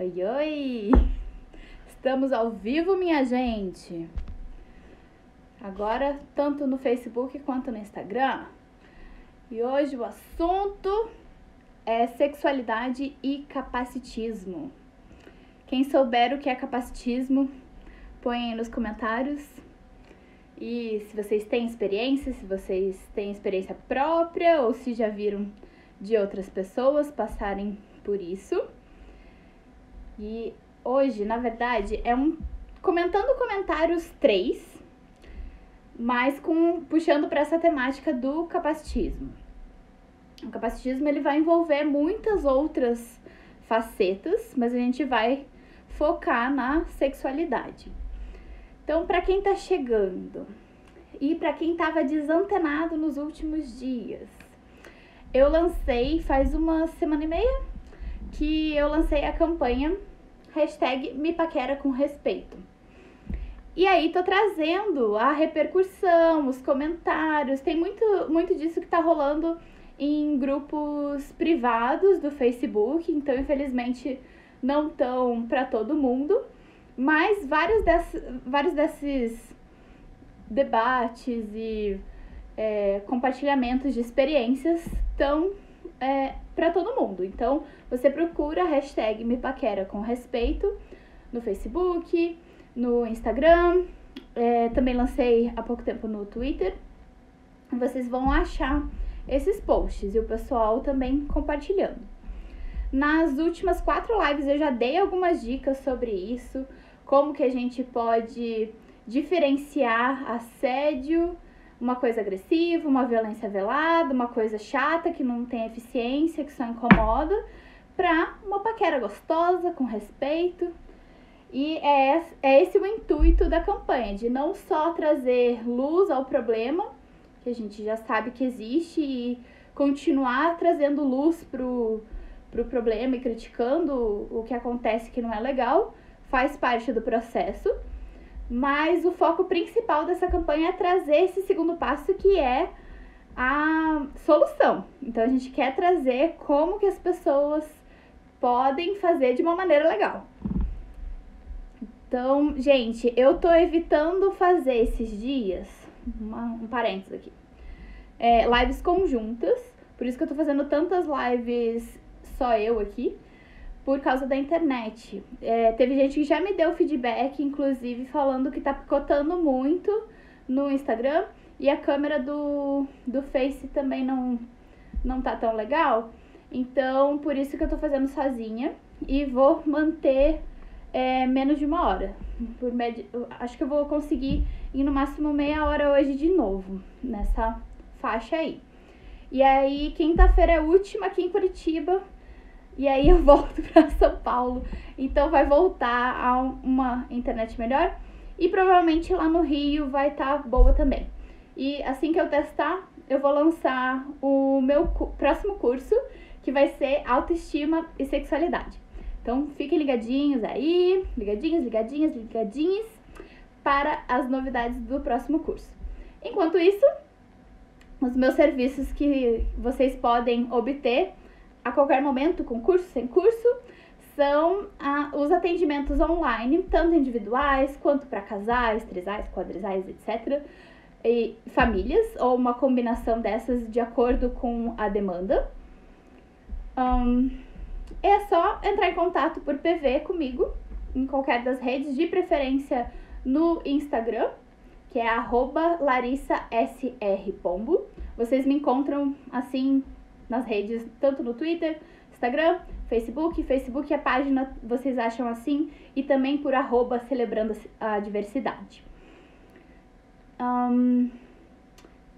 Oi, oi! Estamos ao vivo, minha gente! Agora, tanto no Facebook quanto no Instagram. E hoje o assunto é sexualidade e capacitismo. Quem souber o que é capacitismo, põe aí nos comentários. E se vocês têm experiência, se vocês têm experiência própria ou se já viram de outras pessoas passarem por isso. E hoje, na verdade, é um comentando comentários 3, mas com puxando para essa temática do capacitismo. O capacitismo ele vai envolver muitas outras facetas, mas a gente vai focar na sexualidade. Então, para quem está chegando e para quem estava desantenado nos últimos dias, eu lancei faz uma semana e meia que eu lancei a campanha hashtag me paquera com respeito. E aí tô trazendo a repercussão, os comentários, tem muito, muito disso que tá rolando em grupos privados do Facebook, então infelizmente não tão para todo mundo, mas vários, desse, vários desses debates e é, compartilhamentos de experiências estão é, para todo mundo. Então, você procura a hashtag Me Paquera com respeito no Facebook, no Instagram, é, também lancei há pouco tempo no Twitter. Vocês vão achar esses posts e o pessoal também compartilhando. Nas últimas quatro lives eu já dei algumas dicas sobre isso, como que a gente pode diferenciar assédio uma coisa agressiva, uma violência velada, uma coisa chata que não tem eficiência, que só incomoda, pra uma paquera gostosa, com respeito. E é, é esse o intuito da campanha, de não só trazer luz ao problema, que a gente já sabe que existe, e continuar trazendo luz pro, pro problema e criticando o que acontece que não é legal, faz parte do processo mas o foco principal dessa campanha é trazer esse segundo passo que é a solução. Então a gente quer trazer como que as pessoas podem fazer de uma maneira legal. Então, gente, eu tô evitando fazer esses dias, uma, um parênteses aqui, é, lives conjuntas, por isso que eu tô fazendo tantas lives só eu aqui, por causa da internet. É, teve gente que já me deu feedback, inclusive, falando que tá picotando muito no Instagram e a câmera do, do Face também não, não tá tão legal. Então, por isso que eu tô fazendo sozinha e vou manter é, menos de uma hora. Por média, acho que eu vou conseguir ir no máximo meia hora hoje de novo, nessa faixa aí. E aí, quinta-feira é a última aqui em Curitiba e aí eu volto para São Paulo. Então vai voltar a uma internet melhor e provavelmente lá no Rio vai estar tá boa também. E assim que eu testar, eu vou lançar o meu próximo curso, que vai ser autoestima e sexualidade. Então fiquem ligadinhos aí, ligadinhos, ligadinhas, ligadinhos para as novidades do próximo curso. Enquanto isso, os meus serviços que vocês podem obter a qualquer momento, com curso, sem curso, são ah, os atendimentos online, tanto individuais quanto para casais, trisais, quadrisais, etc. E famílias, ou uma combinação dessas de acordo com a demanda. Um, é só entrar em contato por PV comigo, em qualquer das redes, de preferência no Instagram, que é larissasrpombo. Vocês me encontram assim nas redes, tanto no Twitter, Instagram, Facebook. Facebook, a página vocês acham assim, e também por arroba celebrando a diversidade. Um,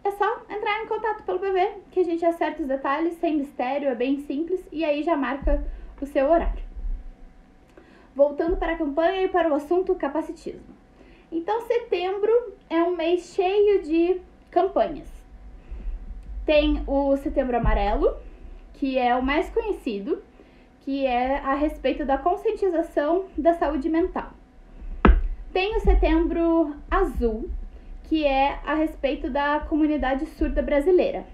é só entrar em contato pelo PV, que a gente acerta os detalhes, sem mistério, é bem simples, e aí já marca o seu horário. Voltando para a campanha e para o assunto capacitismo. Então, setembro é um mês cheio de campanhas. Tem o Setembro Amarelo, que é o mais conhecido, que é a respeito da conscientização da saúde mental. Tem o Setembro Azul, que é a respeito da comunidade surda brasileira.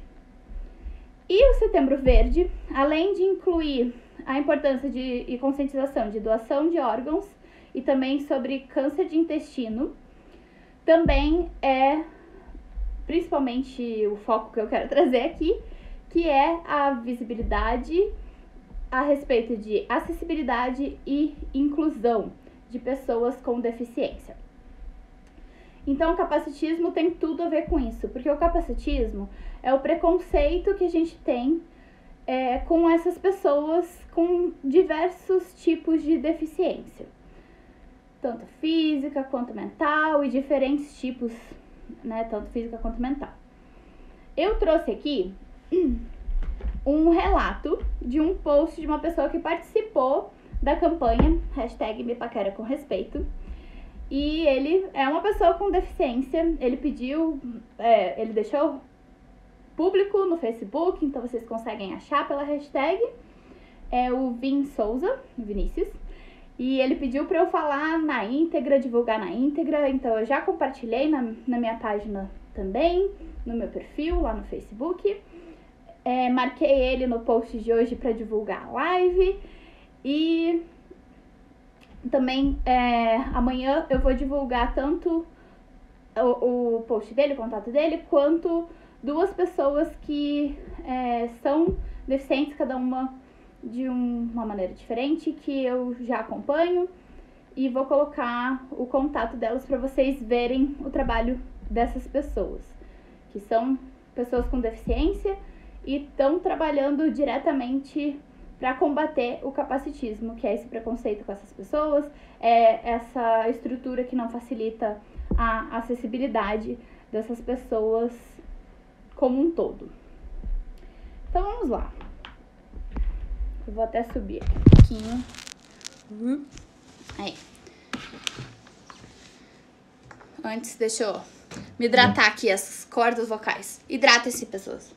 E o Setembro Verde, além de incluir a importância de e conscientização de doação de órgãos e também sobre câncer de intestino. Também é principalmente o foco que eu quero trazer aqui, que é a visibilidade a respeito de acessibilidade e inclusão de pessoas com deficiência. Então, o capacitismo tem tudo a ver com isso, porque o capacitismo é o preconceito que a gente tem é, com essas pessoas com diversos tipos de deficiência, tanto física quanto mental e diferentes tipos, né, tanto física quanto mental. Eu trouxe aqui um relato de um post de uma pessoa que participou da campanha hashtag Me Paquera com Respeito. E ele é uma pessoa com deficiência. Ele pediu, é, ele deixou público no Facebook, então vocês conseguem achar pela hashtag. É o Vin Souza, Vinícius. E ele pediu para eu falar na íntegra, divulgar na íntegra. Então eu já compartilhei na, na minha página também, no meu perfil lá no Facebook. É, marquei ele no post de hoje para divulgar a live. E também é, amanhã eu vou divulgar tanto o, o, post dele, o contato dele, quanto duas pessoas que é, são deficientes, cada uma de um, uma maneira diferente, que eu já acompanho. E vou colocar o contato delas para vocês verem o trabalho dessas pessoas, que são pessoas com deficiência e estão trabalhando diretamente para combater o capacitismo, que é esse preconceito com essas pessoas, é essa estrutura que não facilita a acessibilidade dessas pessoas como um todo. Então vamos lá. Eu vou até subir aqui um pouquinho. Uhum. Aí. Antes, deixa eu me hidratar aqui as cordas vocais. Hidrata-se, pessoas.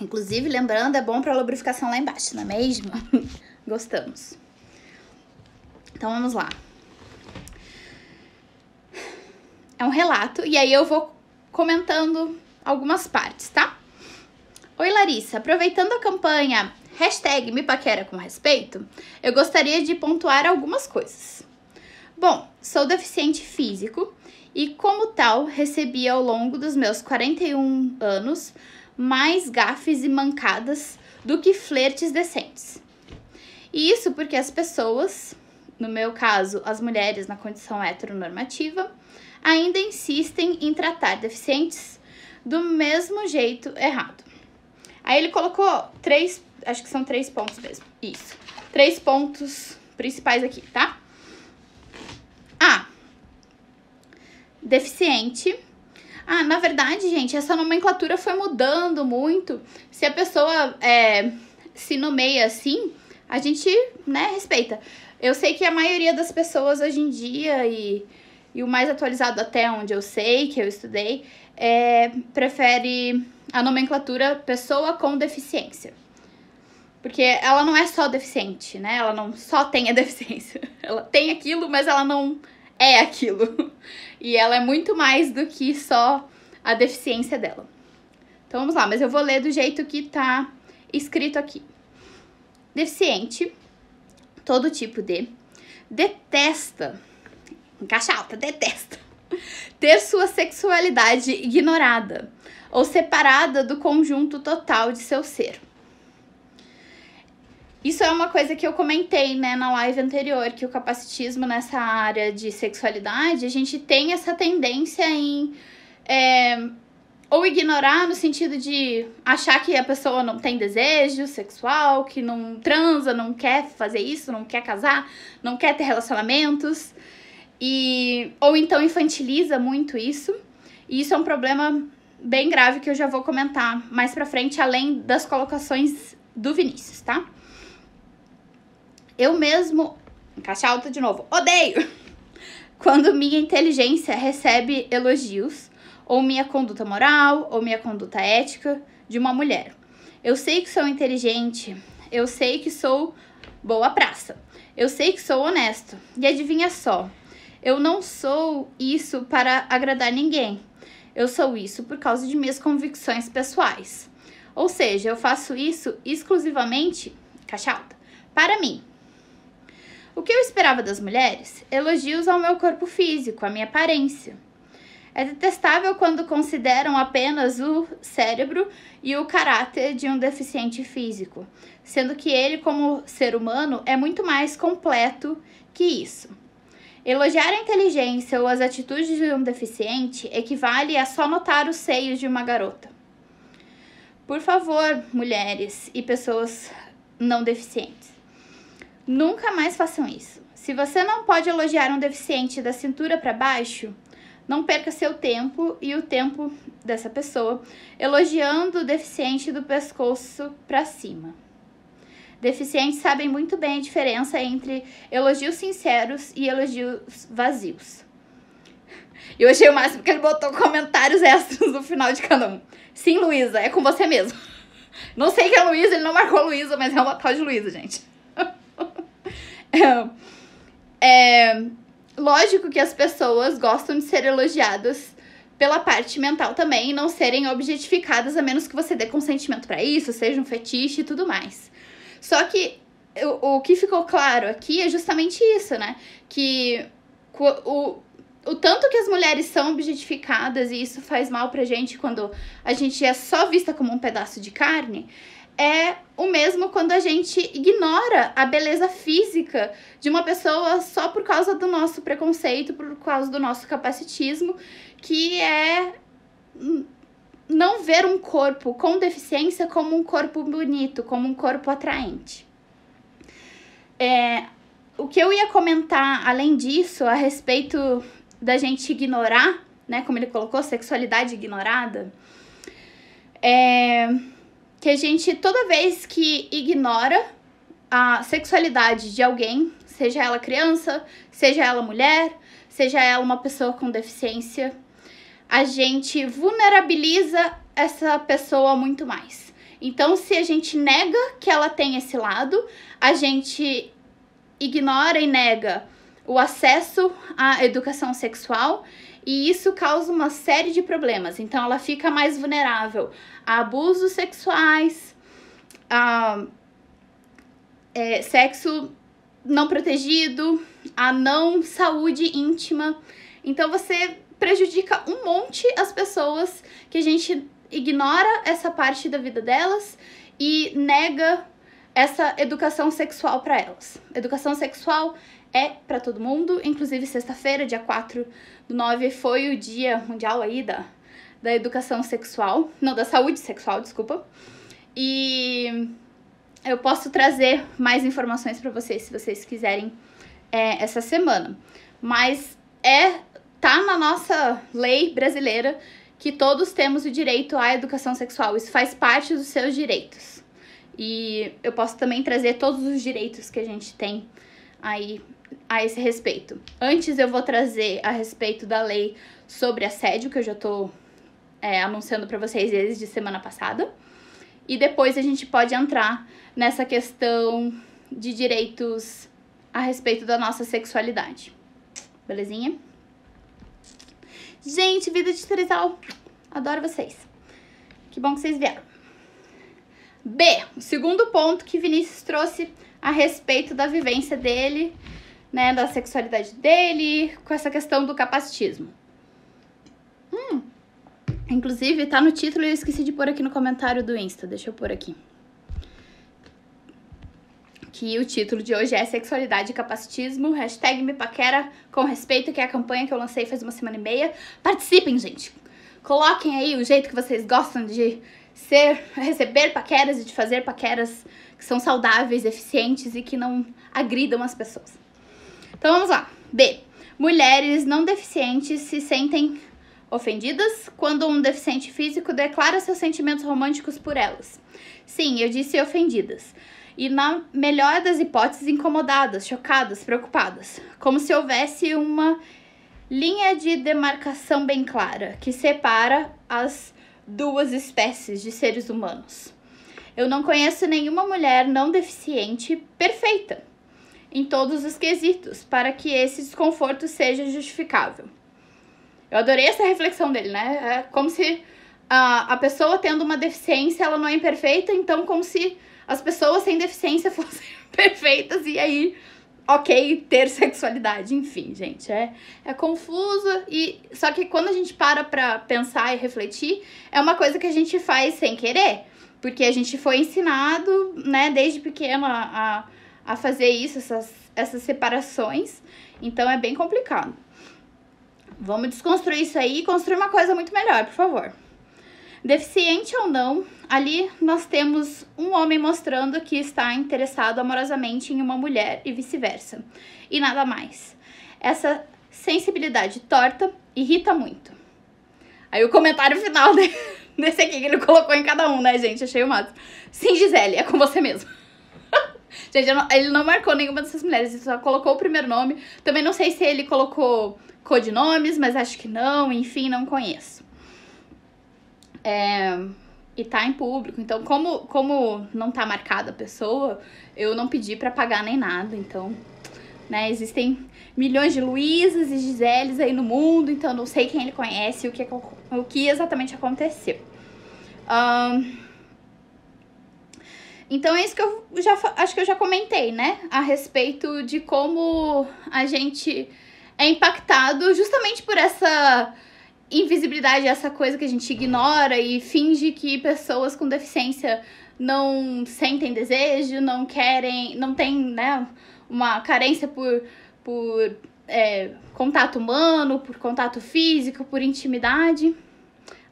Inclusive, lembrando, é bom para lubrificação lá embaixo, não é mesmo? Gostamos. Então vamos lá. É um relato e aí eu vou comentando algumas partes, tá? Oi Larissa, aproveitando a campanha hashtag me paquera com respeito, eu gostaria de pontuar algumas coisas. Bom, sou deficiente físico e como tal recebi ao longo dos meus 41 anos mais gafes e mancadas do que flertes decentes. E isso porque as pessoas, no meu caso, as mulheres na condição heteronormativa, ainda insistem em tratar deficientes do mesmo jeito errado. Aí ele colocou três, acho que são três pontos mesmo. Isso. Três pontos principais aqui, tá? A. Deficiente ah, na verdade, gente, essa nomenclatura foi mudando muito. Se a pessoa é, se nomeia assim, a gente, né, respeita. Eu sei que a maioria das pessoas hoje em dia, e, e o mais atualizado até onde eu sei, que eu estudei, é, prefere a nomenclatura pessoa com deficiência. Porque ela não é só deficiente, né? Ela não só tem a deficiência. Ela tem aquilo, mas ela não é aquilo. E ela é muito mais do que só a deficiência dela. Então vamos lá, mas eu vou ler do jeito que tá escrito aqui. Deficiente, todo tipo de, detesta, em caixa alta, detesta, ter sua sexualidade ignorada ou separada do conjunto total de seu ser. Isso é uma coisa que eu comentei, né, na live anterior, que o capacitismo nessa área de sexualidade, a gente tem essa tendência em é, ou ignorar no sentido de achar que a pessoa não tem desejo sexual, que não transa, não quer fazer isso, não quer casar, não quer ter relacionamentos, e ou então infantiliza muito isso. E isso é um problema bem grave que eu já vou comentar mais pra frente, além das colocações do Vinícius, tá? Eu mesmo, caixa alta de novo, odeio quando minha inteligência recebe elogios, ou minha conduta moral, ou minha conduta ética de uma mulher. Eu sei que sou inteligente, eu sei que sou boa praça, eu sei que sou honesto. E adivinha só, eu não sou isso para agradar ninguém. Eu sou isso por causa de minhas convicções pessoais. Ou seja, eu faço isso exclusivamente, caixa alta, para mim. O que eu esperava das mulheres? Elogios ao meu corpo físico, à minha aparência. É detestável quando consideram apenas o cérebro e o caráter de um deficiente físico, sendo que ele, como ser humano, é muito mais completo que isso. Elogiar a inteligência ou as atitudes de um deficiente equivale a só notar os seios de uma garota. Por favor, mulheres e pessoas não deficientes, nunca mais façam isso. Se você não pode elogiar um deficiente da cintura para baixo, não perca seu tempo e o tempo dessa pessoa elogiando o deficiente do pescoço para cima. Deficientes sabem muito bem a diferença entre elogios sinceros e elogios vazios. Eu achei o máximo que ele botou comentários extras no final de cada um. Sim, Luísa, é com você mesmo. Não sei que é Luísa, ele não marcou Luísa, mas é uma tal de Luísa, gente. é, é Lógico que as pessoas gostam de ser elogiadas pela parte mental também e não serem objetificadas a menos que você dê consentimento para isso, seja um fetiche e tudo mais. Só que o, o que ficou claro aqui é justamente isso, né? Que o, o tanto que as mulheres são objetificadas e isso faz mal pra gente quando a gente é só vista como um pedaço de carne, é o mesmo quando a gente ignora a beleza física de uma pessoa só por causa do nosso preconceito, por causa do nosso capacitismo, que é não ver um corpo com deficiência como um corpo bonito, como um corpo atraente. É, o que eu ia comentar além disso, a respeito da gente ignorar, né, como ele colocou, sexualidade ignorada, é que a gente, toda vez que ignora a sexualidade de alguém, seja ela criança, seja ela mulher, seja ela uma pessoa com deficiência, a gente vulnerabiliza essa pessoa muito mais. Então, se a gente nega que ela tem esse lado, a gente ignora e nega o acesso à educação sexual e isso causa uma série de problemas. Então, ela fica mais vulnerável a abusos sexuais, a é, sexo não protegido, a não saúde íntima. Então, você prejudica um monte as pessoas que a gente ignora essa parte da vida delas e nega essa educação sexual para elas. Educação sexual é para todo mundo, inclusive sexta-feira, dia 4 do 9, foi o dia mundial aí da, da educação sexual, não, da saúde sexual, desculpa. E eu posso trazer mais informações para vocês se vocês quiserem é, essa semana. Mas é tá na nossa lei brasileira que todos temos o direito à educação sexual. Isso faz parte dos seus direitos. E eu posso também trazer todos os direitos que a gente tem aí a esse respeito. Antes eu vou trazer a respeito da lei sobre assédio, que eu já tô é, anunciando para vocês desde semana passada. E depois a gente pode entrar nessa questão de direitos a respeito da nossa sexualidade. Belezinha? Gente, vida de trisal. Adoro vocês. Que bom que vocês vieram. B, o segundo ponto que Vinícius trouxe a respeito da vivência dele né, da sexualidade dele, com essa questão do capacitismo. Hum. Inclusive, tá no título e eu esqueci de pôr aqui no comentário do Insta. Deixa eu pôr aqui. Que o título de hoje é Sexualidade e Capacitismo, hashtag me paquera com respeito, que é a campanha que eu lancei faz uma semana e meia. Participem, gente! Coloquem aí o jeito que vocês gostam de ser, receber paqueras e de fazer paqueras que são saudáveis, eficientes e que não agridam as pessoas. Então vamos lá. B. Mulheres não deficientes se sentem ofendidas quando um deficiente físico declara seus sentimentos românticos por elas. Sim, eu disse ofendidas. E na melhor das hipóteses, incomodadas, chocadas, preocupadas. Como se houvesse uma linha de demarcação bem clara que separa as duas espécies de seres humanos. Eu não conheço nenhuma mulher não deficiente perfeita em todos os quesitos, para que esse desconforto seja justificável. Eu adorei essa reflexão dele, né? É como se a, a pessoa tendo uma deficiência, ela não é imperfeita, então como se as pessoas sem deficiência fossem perfeitas e aí ok ter sexualidade, enfim, gente, é, é confuso e só que quando a gente para pra pensar e refletir, é uma coisa que a gente faz sem querer, porque a gente foi ensinado, né, desde pequeno a, a, a fazer isso, essas, essas separações, então é bem complicado. Vamos desconstruir isso aí e construir uma coisa muito melhor, por favor. Deficiente ou não, ali nós temos um homem mostrando que está interessado amorosamente em uma mulher e vice-versa. E nada mais. Essa sensibilidade torta irrita muito. Aí o comentário final desse aqui que ele colocou em cada um, né, gente? Achei o máximo. Sim, Gisele, é com você mesmo. gente, não, ele não marcou nenhuma dessas mulheres, ele só colocou o primeiro nome. Também não sei se ele colocou codinomes, mas acho que não, enfim, não conheço. É, e tá em público. Então, como, como não tá marcada a pessoa, eu não pedi para pagar nem nada. Então, né, existem milhões de Luísas e Giseles aí no mundo, então não sei quem ele conhece, o que, o que exatamente aconteceu. Um, então é isso que eu já acho que eu já comentei, né? A respeito de como a gente é impactado justamente por essa invisibilidade, essa coisa que a gente ignora e finge que pessoas com deficiência não sentem desejo, não querem, não tem, né, uma carência por, por é, contato humano, por contato físico, por intimidade.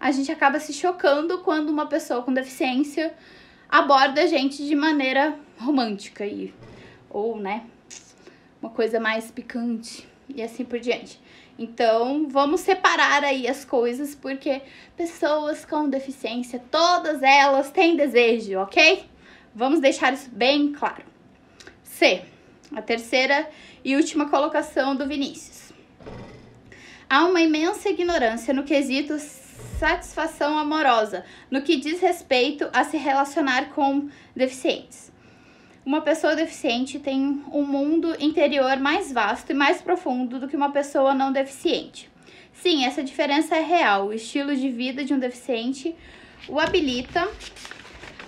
A gente acaba se chocando quando uma pessoa com deficiência aborda a gente de maneira romântica e ou, né, uma coisa mais picante e assim por diante. Então, vamos separar aí as coisas, porque pessoas com deficiência, todas elas têm desejo, ok? Vamos deixar isso bem claro. C, a terceira e última colocação do Vinícius. Há uma imensa ignorância no quesito satisfação amorosa, no que diz respeito a se relacionar com deficientes. Uma pessoa deficiente tem um mundo interior mais vasto e mais profundo do que uma pessoa não deficiente. Sim, essa diferença é real. O estilo de vida de um deficiente o habilita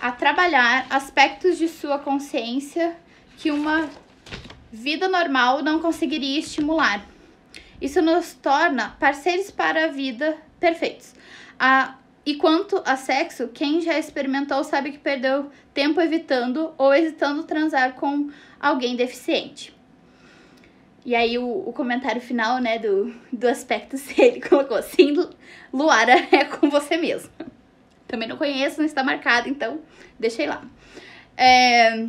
a trabalhar aspectos de sua consciência que uma vida normal não conseguiria estimular. Isso nos torna parceiros para a vida perfeitos. A e quanto a sexo, quem já experimentou sabe que perdeu tempo evitando ou hesitando transar com alguém deficiente. E aí o, o comentário final, né, do, do aspecto C, ele colocou assim, Luara é com você mesmo. Também não conheço, não está marcado, então deixei lá. É...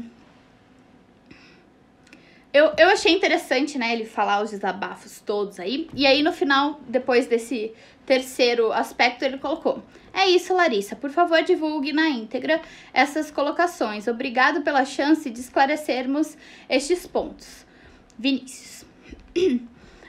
Eu, eu achei interessante, né, ele falar os desabafos todos aí. E aí, no final, depois desse terceiro aspecto, ele colocou: É isso, Larissa. Por favor, divulgue na íntegra essas colocações. Obrigado pela chance de esclarecermos estes pontos. Vinícius.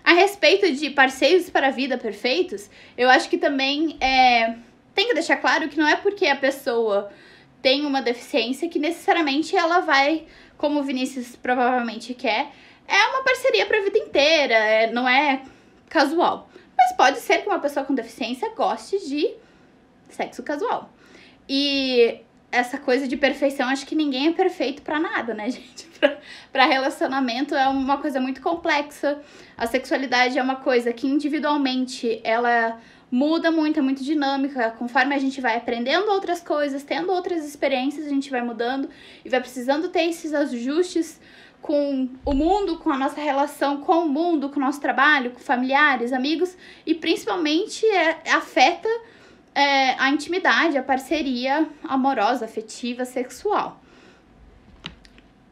A respeito de parceiros para a vida perfeitos, eu acho que também é, tem que deixar claro que não é porque a pessoa tem uma deficiência que necessariamente ela vai como o Vinícius provavelmente quer, é uma parceria para a vida inteira, é, não é casual. Mas pode ser que uma pessoa com deficiência goste de sexo casual. E essa coisa de perfeição, acho que ninguém é perfeito para nada, né, gente? para relacionamento é uma coisa muito complexa. A sexualidade é uma coisa que individualmente ela muda muito, é muito dinâmica. Conforme a gente vai aprendendo outras coisas, tendo outras experiências, a gente vai mudando e vai precisando ter esses ajustes com o mundo, com a nossa relação com o mundo, com o nosso trabalho, com familiares, amigos e principalmente é, afeta é, a intimidade, a parceria amorosa, afetiva, sexual.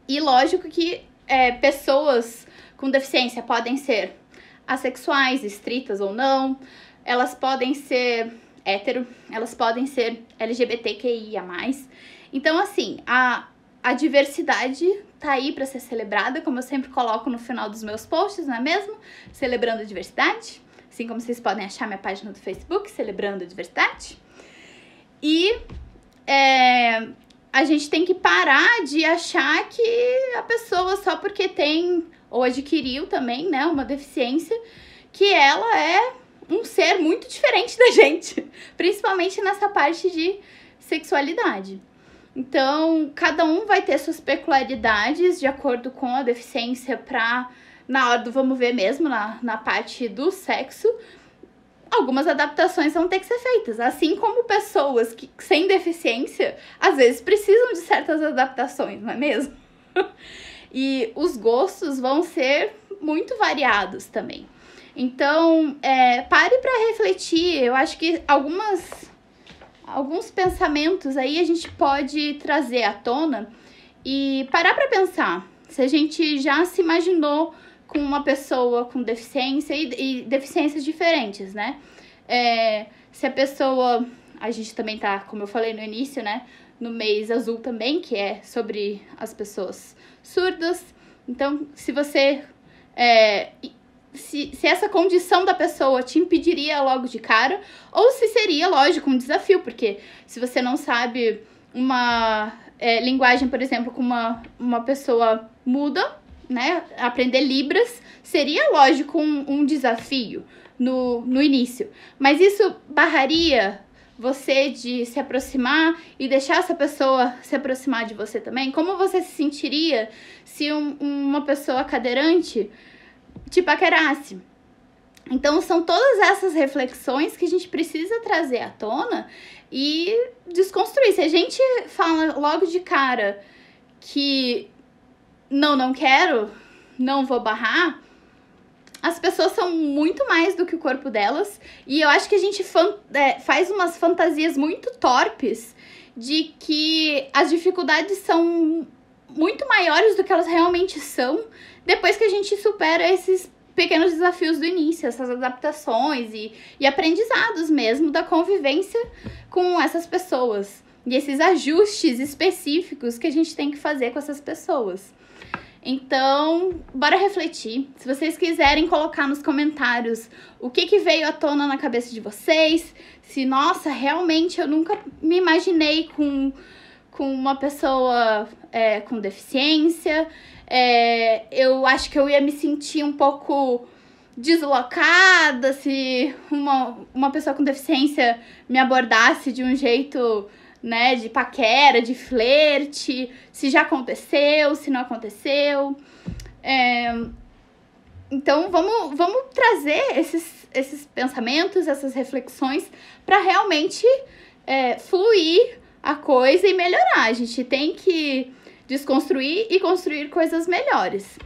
E lógico que é, pessoas com deficiência podem ser assexuais, estritas ou não, elas podem ser hétero, elas podem ser LGBTQIA+. Então, assim, a, a diversidade tá aí para ser celebrada, como eu sempre coloco no final dos meus posts, não é mesmo? Celebrando a diversidade. Assim como vocês podem achar minha página do Facebook, Celebrando a Diversidade. E é, a gente tem que parar de achar que a pessoa, só porque tem ou adquiriu também, né, uma deficiência, que ela é um ser muito diferente da gente, principalmente nessa parte de sexualidade. Então, cada um vai ter suas peculiaridades de acordo com a deficiência para na hora do vamos ver mesmo, na, na parte do sexo, algumas adaptações vão ter que ser feitas. Assim como pessoas que sem deficiência, às vezes precisam de certas adaptações, não é mesmo? e os gostos vão ser muito variados também. Então, é, pare para refletir. Eu acho que algumas alguns pensamentos aí a gente pode trazer à tona e parar para pensar. Se a gente já se imaginou com uma pessoa com deficiência e, e deficiências diferentes, né? É, se a pessoa. A gente também tá, como eu falei no início, né? No mês azul também, que é sobre as pessoas surdas. Então, se você. É, se, se essa condição da pessoa te impediria logo de cara, ou se seria, lógico, um desafio, porque se você não sabe uma é, linguagem, por exemplo, com uma, uma pessoa muda, né, aprender Libras seria, lógico, um, um desafio no, no início. Mas isso barraria você de se aproximar e deixar essa pessoa se aproximar de você também? Como você se sentiria se um, uma pessoa cadeirante te paquerasse? Então, são todas essas reflexões que a gente precisa trazer à tona e desconstruir. Se a gente fala logo de cara que não, não quero, não vou barrar, as pessoas são muito mais do que o corpo delas. E eu acho que a gente é, faz umas fantasias muito torpes de que as dificuldades são muito maiores do que elas realmente são depois que a gente supera esses pequenos desafios do início, essas adaptações e, e aprendizados mesmo da convivência com essas pessoas. E esses ajustes específicos que a gente tem que fazer com essas pessoas. Então, bora refletir. Se vocês quiserem colocar nos comentários o que, que veio à tona na cabeça de vocês, se, nossa, realmente eu nunca me imaginei com, com uma pessoa é, com deficiência, é, eu acho que eu ia me sentir um pouco deslocada se uma, uma pessoa com deficiência me abordasse de um jeito né, de paquera, de flerte, se já aconteceu, se não aconteceu. É, então vamos, vamos trazer esses, esses pensamentos, essas reflexões para realmente é, fluir a coisa e melhorar. A gente tem que desconstruir e construir coisas melhores.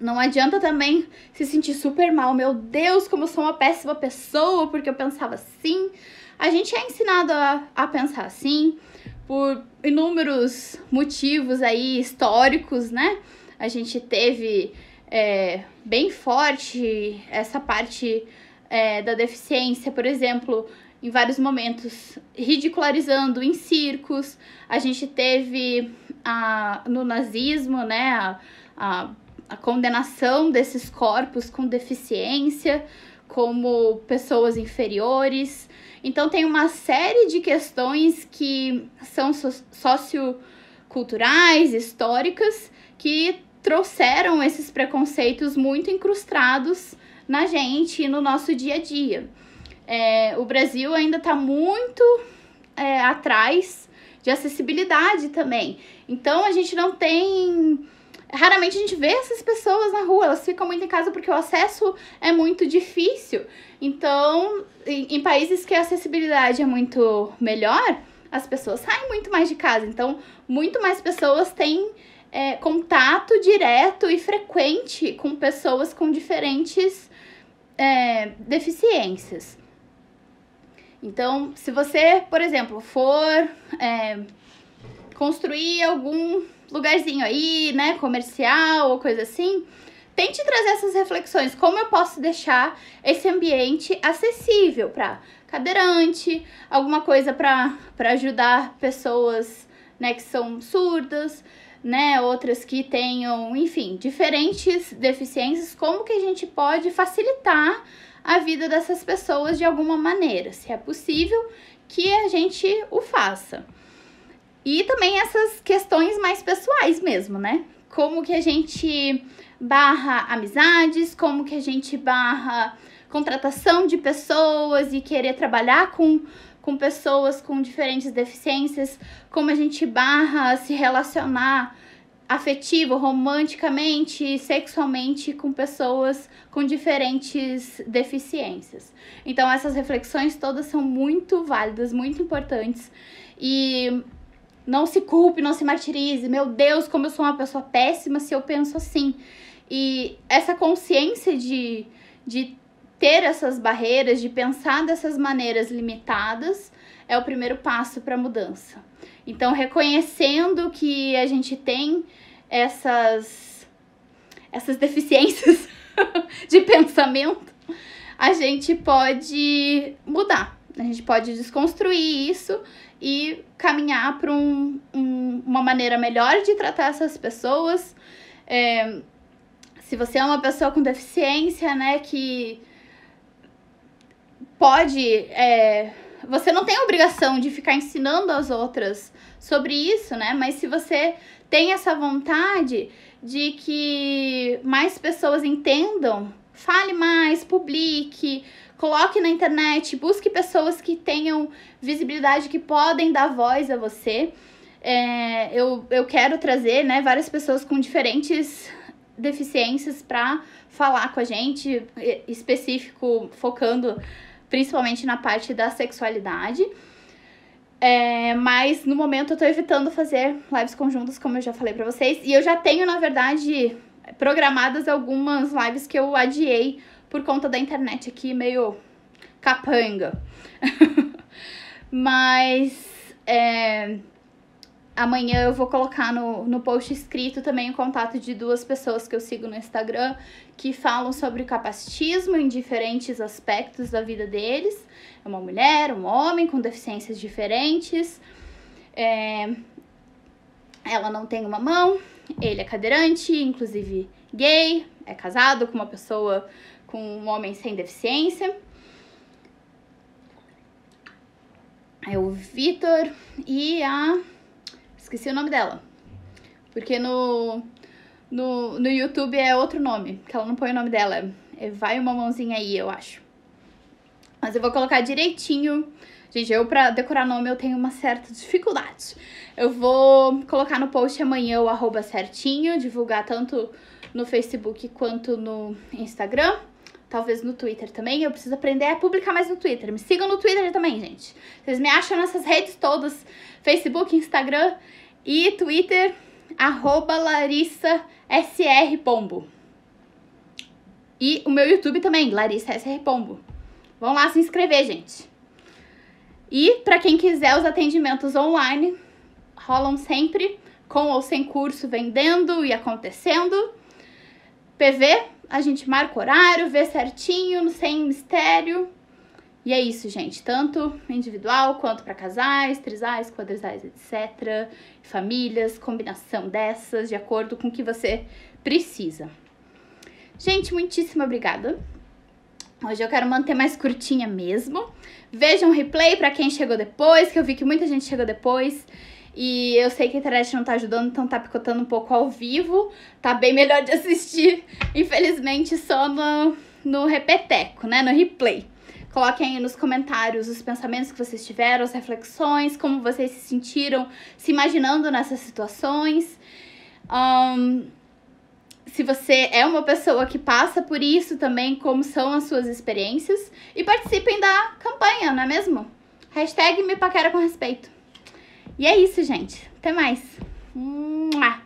Não adianta também se sentir super mal. Meu Deus, como eu sou uma péssima pessoa porque eu pensava assim. A gente é ensinado a, a pensar assim por inúmeros motivos aí históricos, né? A gente teve é, bem forte essa parte é, da deficiência, por exemplo, em vários momentos ridicularizando em circos. A gente teve a, no nazismo, né, a, a, a condenação desses corpos com deficiência como pessoas inferiores. Então tem uma série de questões que são socioculturais, históricas, que trouxeram esses preconceitos muito incrustados na gente e no nosso dia a dia. É, o Brasil ainda está muito é, atrás de acessibilidade também. Então a gente não tem raramente a gente vê essas pessoas na rua, elas ficam muito em casa porque o acesso é muito difícil. Então, em, em, países que a acessibilidade é muito melhor, as pessoas saem muito mais de casa. Então, muito mais pessoas têm é, contato direto e frequente com pessoas com diferentes é, deficiências. Então, se você, por exemplo, for é, construir algum lugarzinho aí, né, comercial ou coisa assim, tente trazer essas reflexões. Como eu posso deixar esse ambiente acessível para cadeirante, alguma coisa para ajudar pessoas, né, que são surdas, né, outras que tenham, enfim, diferentes deficiências, como que a gente pode facilitar a vida dessas pessoas de alguma maneira, se é possível que a gente o faça. E também essas questões mais pessoais mesmo, né? Como que a gente barra amizades, como que a gente barra contratação de pessoas e querer trabalhar com, com pessoas com diferentes deficiências, como a gente barra se relacionar afetivo, romanticamente, sexualmente com pessoas com diferentes deficiências. Então essas reflexões todas são muito válidas, muito importantes e não se culpe, não se martirize. Meu Deus, como eu sou uma pessoa péssima se eu penso assim. E essa consciência de, de ter essas barreiras, de pensar dessas maneiras limitadas, é o primeiro passo para a mudança. Então, reconhecendo que a gente tem essas, essas deficiências de pensamento, a gente pode mudar. A gente pode desconstruir isso e caminhar para um, um, uma maneira melhor de tratar essas pessoas. É, se você é uma pessoa com deficiência, né, que pode. É, você não tem a obrigação de ficar ensinando as outras sobre isso, né? Mas se você tem essa vontade de que mais pessoas entendam, fale mais, publique, coloque na internet, busque pessoas que tenham visibilidade, que podem dar voz a você. É, eu, eu quero trazer né, várias pessoas com diferentes deficiências para falar com a gente, específico, focando principalmente na parte da sexualidade. É, mas no momento eu tô evitando fazer lives conjuntas, como eu já falei pra vocês. E eu já tenho, na verdade, programadas algumas lives que eu adiei por conta da internet aqui, meio capanga. mas é, amanhã eu vou colocar no, no post escrito também o contato de duas pessoas que eu sigo no Instagram que falam sobre capacitismo em diferentes aspectos da vida deles. É uma mulher, um homem com deficiências diferentes. É... Ela não tem uma mão, ele é cadeirante, inclusive gay, é casado com uma pessoa, com um homem sem deficiência. É o Vitor e a Esqueci o nome dela. Porque no, no, no YouTube é outro nome, que ela não põe o nome dela. É Vai Uma Mãozinha Aí, eu acho. Mas eu vou colocar direitinho. Gente, eu pra decorar nome eu tenho uma certa dificuldade. Eu vou colocar no post amanhã o arroba certinho, divulgar tanto no Facebook quanto no Instagram. Talvez no Twitter também. Eu preciso aprender a publicar mais no Twitter. Me sigam no Twitter também, gente. Vocês me acham nessas redes todas: Facebook, Instagram e Twitter, arroba. E o meu YouTube também, Larissa SR Pombo. Vão lá se inscrever, gente. E para quem quiser os atendimentos online, rolam sempre com ou sem curso vendendo e acontecendo. PV, a gente marca o horário, vê certinho, sem mistério. E é isso, gente. Tanto individual quanto para casais, trisais, quadrisais, etc. Famílias, combinação dessas, de acordo com o que você precisa. Gente, muitíssimo obrigada. Hoje eu quero manter mais curtinha mesmo. Vejam o replay para quem chegou depois, que eu vi que muita gente chegou depois. E eu sei que a internet não tá ajudando, então tá picotando um pouco ao vivo. Tá bem melhor de assistir, infelizmente, só no, no repeteco, né? No replay. Coloquem aí nos comentários os pensamentos que vocês tiveram, as reflexões, como vocês se sentiram se imaginando nessas situações. Um, se você é uma pessoa que passa por isso também, como são as suas experiências. E participem da campanha, não é mesmo? Hashtag me paquera com respeito. E é isso, gente. Até mais. Mua!